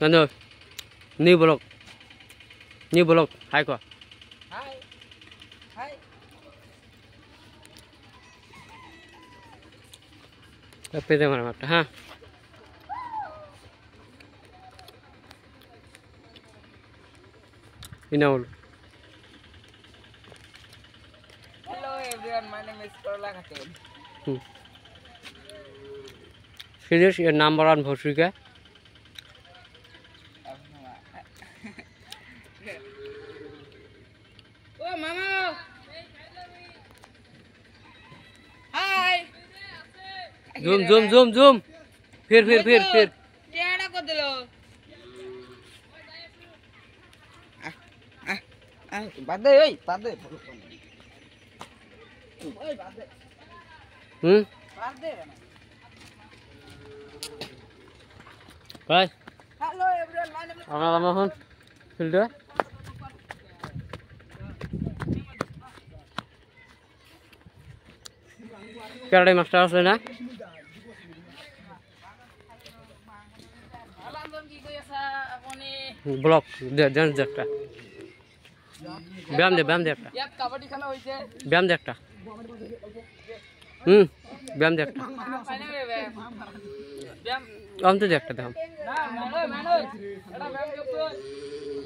nên rồi. New block. New block hai quả. Hai. Hai. Tapi dia mặt ha. Inaul. Hello everyone, my name is Karola Khatel. Hmm. Ừ. Finish your number on Bhosrika. Oh mama. Hi. জুম zoom zoom zoom ফির ফির ফির ফির। টেড়া কো দিলো। বাদে ওই বাদে ওই বাদে হুম? বাদে ভাই। হ্যালো এভরিওয়ান মাই নেম আমার এখন। ফিল্ডে প্যারাডাই মাস্টার আছে না আলান্দন কি কই আছা আপনি ব্লক ডান্স দে একটা ব্যায়াম দে ব্যায়াম দে একটা ইয়াত কাবাডি খেলা হইছে ব্যায়াম দে একটা হুম ব্যায়াম দে একটা ফাইনাল